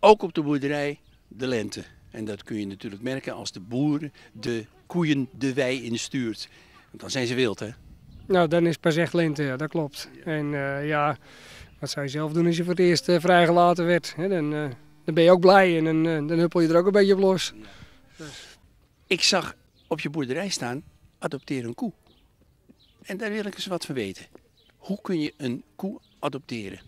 Ook op de boerderij de lente. En dat kun je natuurlijk merken als de boer de koeien de wei instuurt. Want dan zijn ze wild, hè? Nou, dan is pas echt lente, ja, dat klopt. En eh, ja, wat zou je zelf doen als je voor het eerst eh, vrijgelaten werd? Hè? Dan, eh, dan ben je ook blij en dan, dan huppel je er ook een beetje op los. Ik zag op je boerderij staan, adopteer een koe. En daar wil ik eens wat van weten. Hoe kun je een koe adopteren?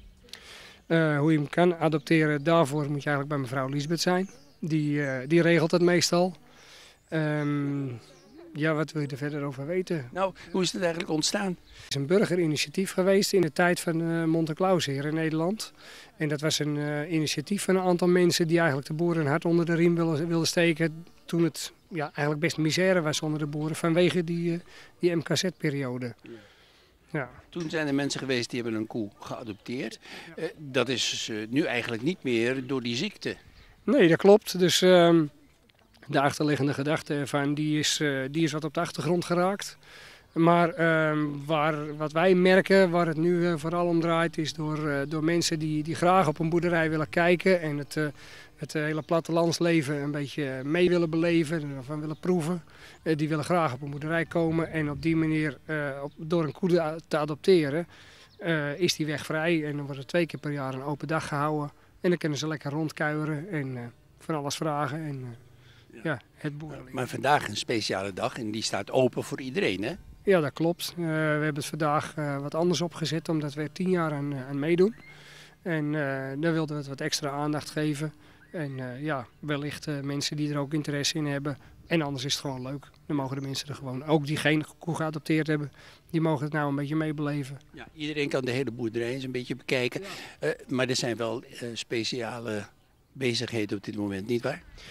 Hoe je hem kan adopteren, daarvoor moet je eigenlijk bij mevrouw Lisbeth zijn. Die, die regelt het meestal. Ehm, ja, wat wil je er verder over weten? Nou, hoe is het eigenlijk ontstaan? Het is een burgerinitiatief geweest in de tijd van eh Monte Claus hier in Nederland. En dat was een eh, initiatief van een aantal mensen die eigenlijk de boeren een hart onder de riem wilden, wilden steken. Toen het ja, eigenlijk best misère was onder de boeren vanwege die, eh, die MKZ-periode. Ja. Toen zijn er mensen geweest die hebben een koe geadopteerd. Eh, dat is nu eigenlijk niet meer door die ziekte. Nee, dat klopt. Dus ehm, de achterliggende gedachte ervan die is, eh, die is wat op de achtergrond geraakt. Maar ehm, waar, wat wij merken, waar het nu eh, vooral om draait, is door, eh, door mensen die, die graag op een boerderij willen kijken en het, het hele plattelandsleven een beetje mee willen beleven en ervan willen proeven. Die willen graag op een boerderij komen en op die manier, door een koe te- te adopteren, is die weg vrij. En dan wordt er twee keer per jaar een open dag gehouden. En dan kunnen ze lekker rondkuieren en van alles vragen. En ja. het boerenleven. Maar vandaag een speciale dag en die staat open voor iedereen, hè? Ja, dat klopt. Eh, we hebben het vandaag eh, wat anders opgezet, omdat we er tien jaar aan, eh, aan meedoen. En eh daar wilden we het wat extra aandacht geven. En eh, ja, wellicht eh, mensen die er ook interesse in hebben. En anders is het gewoon leuk. Dan mogen de mensen er gewoon, ook die geen koe geadopteerd hebben, die mogen het nou een beetje meebeleven. Ja, iedereen kan de hele boerderij eens een beetje bekijken. Eh, maar er zijn wel eh, speciale bezigheden op dit moment, nietwaar? Eh,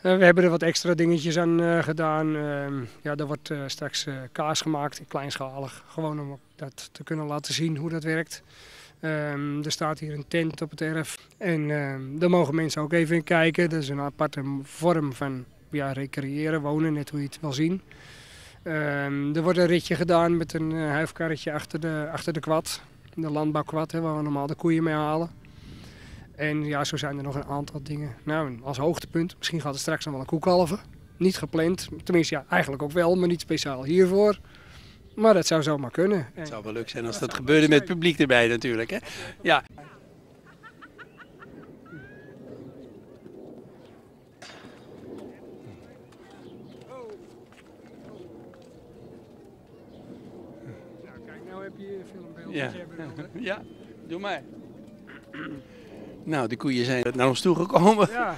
we hebben er wat extra dingetjes aan eh, gedaan. Ehm, ja, er wordt eh, straks eh, kaas gemaakt, kleinschalig. Gewoon om dat te kunnen laten zien hoe dat werkt. Ehm, er staat hier een tent op het erf. En ehm, daar mogen mensen ook even in kijken. Dat is een aparte vorm van ja, recreëren, wonen, net hoe je het wil zien. Er wordt een ritje gedaan met een eh, huifkarretje achter de, achter de kwad. De landbouwkwad, waar we normaal de koeien mee halen. En ja, zo zijn er nog een aantal dingen. Nou, als hoogtepunt, misschien gaat er straks nog wel een koekalven. Niet gepland, tenminste ja, eigenlijk ook wel, maar niet speciaal hiervoor. Maar dat zou zomaar kunnen. Het zou wel leuk zijn als dat gebeurde met het publiek erbij natuurlijk, hè? Ja. Nou, kijk, nou heb je je filmbeeld. Ja. bedoelde. ja, doe maar. Nou, de koeien zijn naar ons toegekomen. Ja,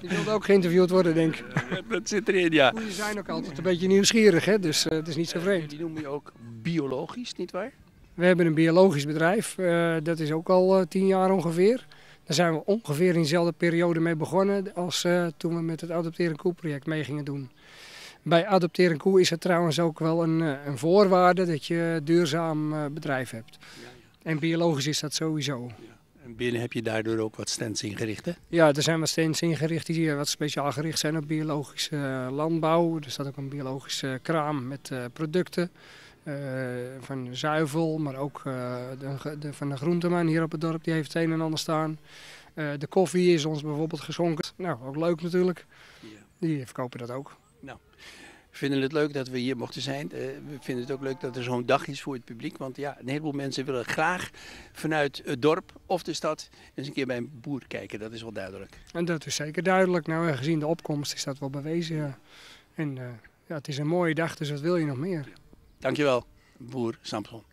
die wilde ook geïnterviewd worden, denk ik. Dat zit erin, ja. Koeien zijn ook altijd een beetje nieuwsgierig, hè? dus eh, het is niet zo vreemd. Die noemen je ook biologisch, nietwaar? We hebben een biologisch bedrijf, eh, dat is ook al eh, tien jaar ongeveer. Daar zijn we ongeveer in dezelfde periode mee begonnen als eh, toen we met het Adopteren Koe project mee gingen doen. Bij Adopteren Koe is het trouwens ook wel een, eh, een voorwaarde dat je een duurzaam eh, bedrijf hebt. En biologisch is dat sowieso. En binnen heb je daardoor ook wat stands ingericht, hè? Ja, er zijn wat stands ingericht die eh, wat speciaal gericht zijn op biologische eh, landbouw. Er staat ook een biologische kraam met eh, producten. eh, van Zuivel, maar ook eh, de, van de groenteman hier op het dorp, die heeft het een en ander staan. Eh, de koffie is ons bijvoorbeeld geschonken. Nou, ook leuk natuurlijk. Ja. Die verkopen dat ook. We vinden het leuk dat we hier mochten zijn. Eh, we vinden het ook leuk dat er zo'n dag is voor het publiek. Want ja, een heleboel mensen willen graag vanuit het dorp of de stad eens een keer bij een boer kijken. Dat is wel duidelijk. En dat is zeker duidelijk. Nou, en gezien de opkomst is dat wel bewezen. Ja. En eh, ja, het is een mooie dag, dus wat wil je nog meer? Dankjewel, boer Samson.